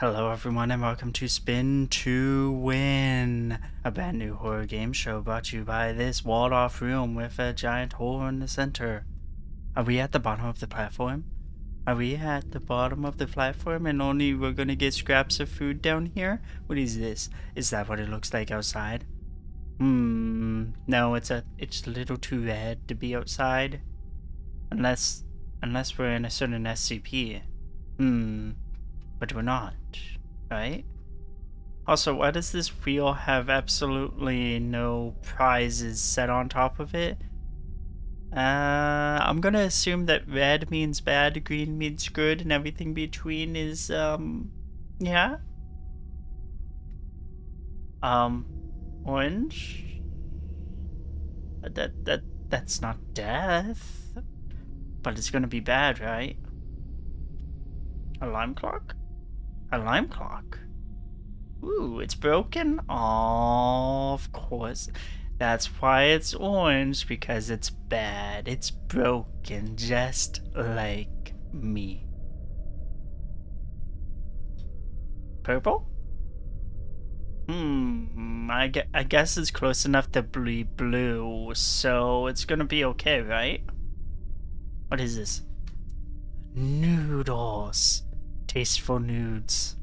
Hello, everyone, and welcome to Spin to Win, a brand new horror game show brought to you by this walled off room with a giant hole in the center. Are we at the bottom of the platform? Are we at the bottom of the platform and only we're gonna get scraps of food down here? What is this? Is that what it looks like outside? Hmm, no, it's a it's a little too red to be outside. Unless unless we're in a certain SCP. Hmm. But we're not, right? Also, why does this wheel have absolutely no prizes set on top of it? Uh, I'm gonna assume that red means bad, green means good, and everything between is, um, yeah? Um, orange? That, that, that's not death. But it's gonna be bad, right? Alarm clock? Alarm clock. Ooh, it's broken? Of course. That's why it's orange, because it's bad. It's broken, just like me. Purple? Hmm, I, gue I guess it's close enough to be blue, so it's gonna be okay, right? What is this? Noodles tasteful nudes.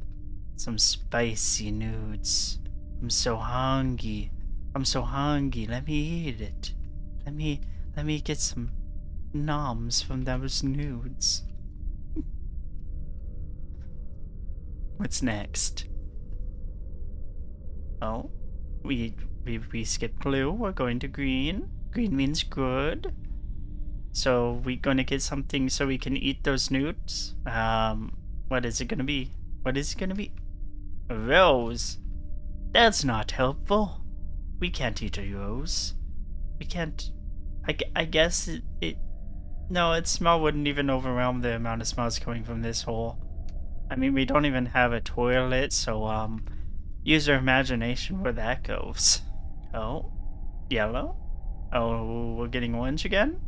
Some spicy nudes. I'm so hungry. I'm so hungry. Let me eat it. Let me let me get some noms from those nudes. What's next? Oh, we we we skip blue. We're going to green. Green means good. So we gonna get something so we can eat those nudes. Um, what is it gonna be? What is it gonna be? A rose? That's not helpful. We can't eat a rose. We can't... I, I guess it, it... No, its smell wouldn't even overwhelm the amount of smells coming from this hole. I mean, we don't even have a toilet, so, um... Use your imagination where that goes. Oh. Yellow? Oh, we're getting orange again?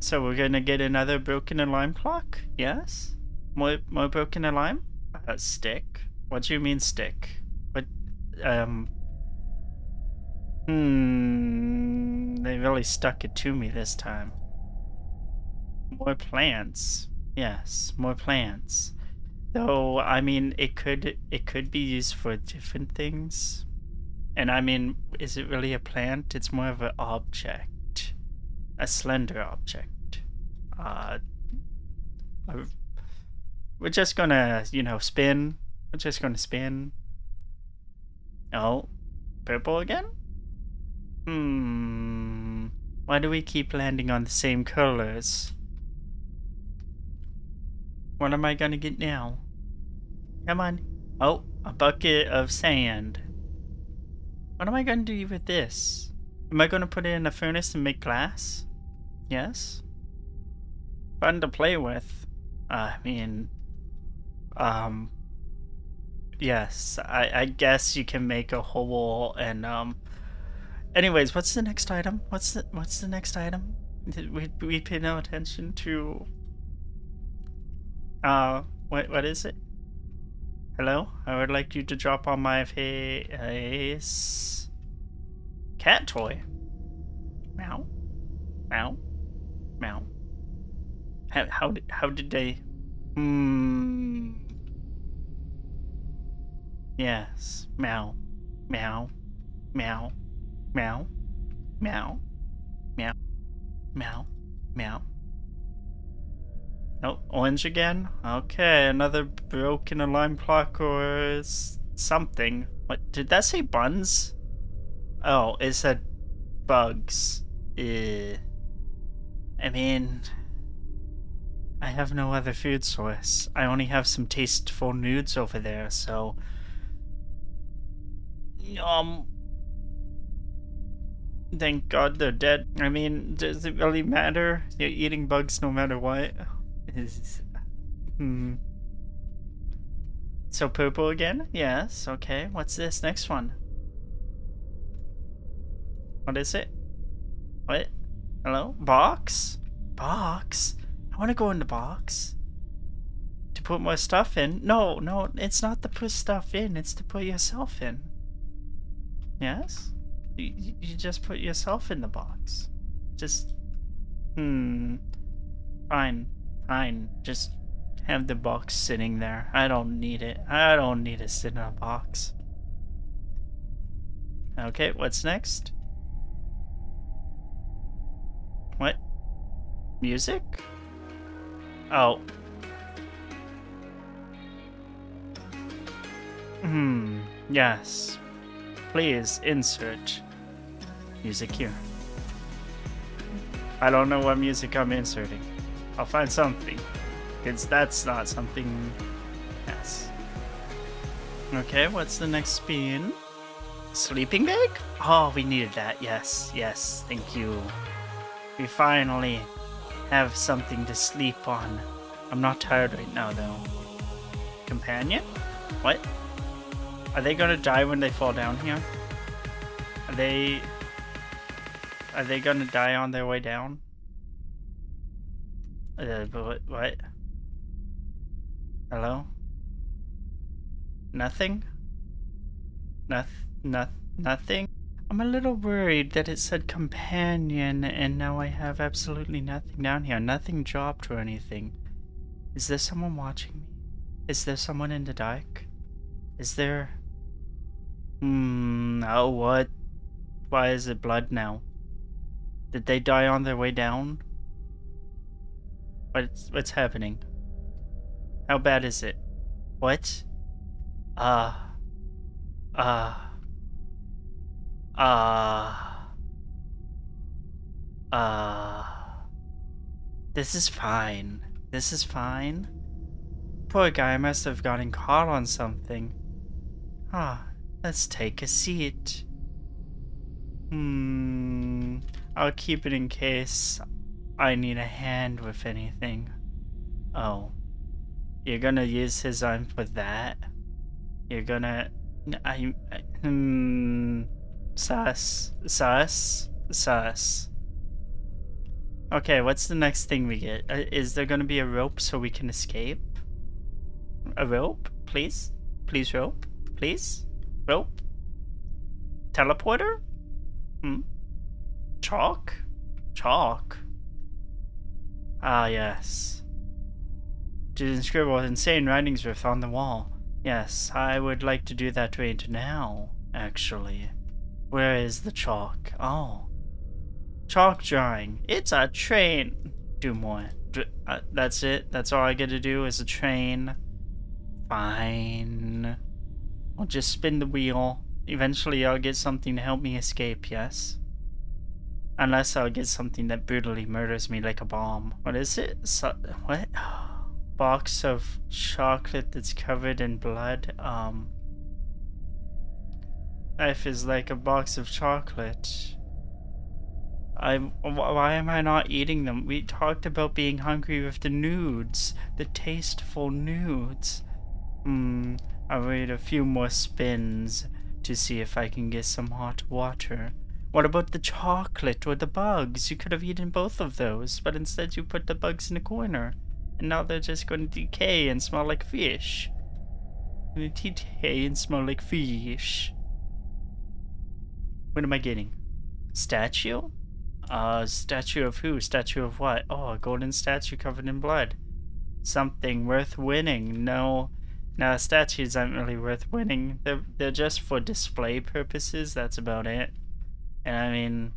So we're gonna get another broken alarm clock? Yes? More, more broken alarm? A stick? What do you mean stick? What, um... Hmm... They really stuck it to me this time. More plants. Yes, more plants. Though, I mean, it could, it could be used for different things. And I mean, is it really a plant? It's more of an object. A slender object. Uh... A we're just gonna, you know, spin. We're just gonna spin. Oh, purple again? Hmm. Why do we keep landing on the same colors? What am I gonna get now? Come on. Oh, a bucket of sand. What am I gonna do with this? Am I gonna put it in a furnace and make glass? Yes? Fun to play with. I mean, um, yes, I, I guess you can make a hole and um. Anyways, what's the next item? What's the what's the next item? We we pay no attention to? Uh, what what is it? Hello, I would like you to drop on my face. Cat toy. Meow, meow, meow. How how did how did they? Hmm. Yes. Meow. Meow. Meow. Meow. Meow. Meow. Meow. Meow. Oh, orange again? Okay, another broken alarm clock or something. What, did that say buns? Oh, it said bugs. Uh, I mean, I have no other food source. I only have some tasteful nudes over there, so... Um... Thank God they're dead. I mean, does it really matter? You're eating bugs no matter what. Is... Hmm... So purple again? Yes, okay. What's this next one? What is it? What? Hello? Box? Box? I want to go in the box. To put more stuff in. No, no, it's not to put stuff in, it's to put yourself in. Yes? You, you just put yourself in the box. Just. Hmm. Fine. Fine. Just have the box sitting there. I don't need it. I don't need to sit in a box. Okay, what's next? What? Music? Oh. Hmm, yes. Please insert music here. I don't know what music I'm inserting. I'll find something. Because that's not something... Yes. Okay, what's the next spin? Sleeping bag? Oh, we needed that. Yes, yes, thank you. We finally have something to sleep on. I'm not tired right now, though. Companion? What? Are they gonna die when they fall down here? Are they... Are they gonna die on their way down? Uh, what? What? Hello? Nothing? Noth, noth, nothing? I'm a little worried that it said companion and now I have absolutely nothing down here. Nothing dropped or anything. Is there someone watching me? Is there someone in the dark? Is there... Hmm, oh what? Why is it blood now? Did they die on their way down? What's, what's happening? How bad is it? What? Uh. Uh. Uh. Uh. This is fine. This is fine. Poor guy must have gotten caught on something. Ah, let's take a seat. Hmm. I'll keep it in case I need a hand with anything. Oh. You're gonna use his arm for that? You're gonna... I... Hmm... Sus. Sus. Sus. Okay, what's the next thing we get? Uh, is there gonna be a rope so we can escape? A rope? Please? Please rope? Please? Rope? Teleporter? Hmm? Chalk? Chalk? Ah, yes. To scribble insane writings with on the wall. Yes, I would like to do that right now, actually. Where is the chalk? Oh. Chalk drawing. It's a train. Do more. Uh, that's it? That's all I get to do is a train? Fine. I'll just spin the wheel. Eventually I'll get something to help me escape, yes? Unless I'll get something that brutally murders me like a bomb. What is it? So what? Box of chocolate that's covered in blood. Um. Life is like a box of chocolate. I why am I not eating them? We talked about being hungry with the nudes, the tasteful nudes. Hmm. I'll wait a few more spins to see if I can get some hot water. What about the chocolate or the bugs? You could have eaten both of those, but instead you put the bugs in a corner. And now they're just going to decay and smell like fish. They decay and smell like fish. What am I getting? Statue? Uh, statue of who? Statue of what? Oh, a golden statue covered in blood. Something worth winning. No, no, statues aren't really worth winning. They're, they're just for display purposes. That's about it. And I mean,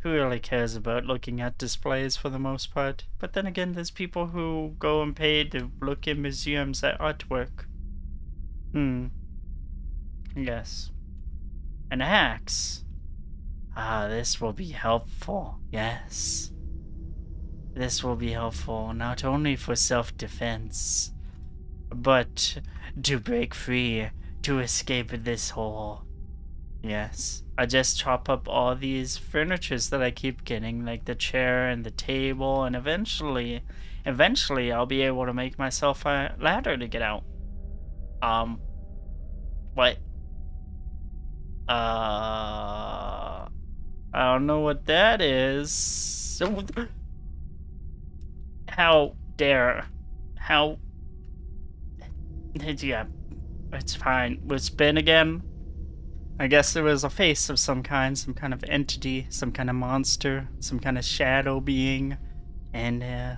who really cares about looking at displays for the most part? But then again, there's people who go and pay to look in museums at artwork. Hmm. Yes. An axe. Ah, this will be helpful. Yes. This will be helpful not only for self-defense, but to break free, to escape this hole. Yes. I just chop up all these furnitures that I keep getting, like the chair and the table, and eventually, eventually I'll be able to make myself a ladder to get out. Um, what? Uh, I don't know what that is. How dare, how Yeah, it's fine. We'll spin again. I guess there was a face of some kind, some kind of entity, some kind of monster, some kind of shadow being, and uh,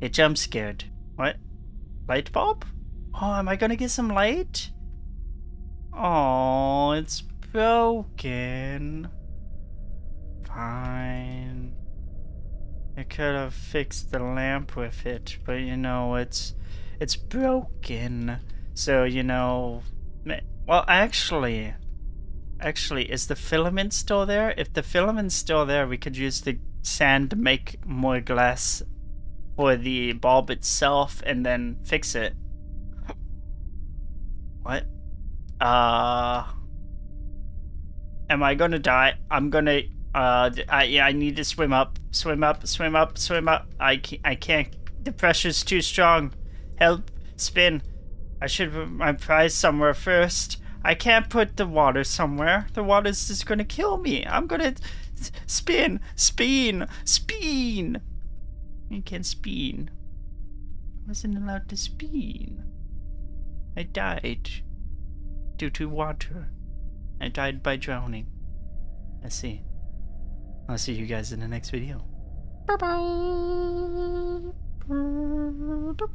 it jump scared. What? Light bulb? Oh, am I gonna get some light? Oh, it's broken. Fine. I could have fixed the lamp with it, but you know, it's it's broken. So, you know, well, actually, actually, is the filament still there? If the filament's still there, we could use the sand to make more glass for the bulb itself and then fix it. What? Uh... Am I gonna die? I'm gonna... Uh, I, yeah, I need to swim up. Swim up, swim up, swim up. I can't, I can't. The pressure's too strong. Help. Spin. I should put my prize somewhere first. I can't put the water somewhere. The water's just gonna kill me. I'm gonna spin, spin, spin. I can't spin. I wasn't allowed to spin. I died due to water. I died by drowning. I see. I'll see you guys in the next video. Bye bye.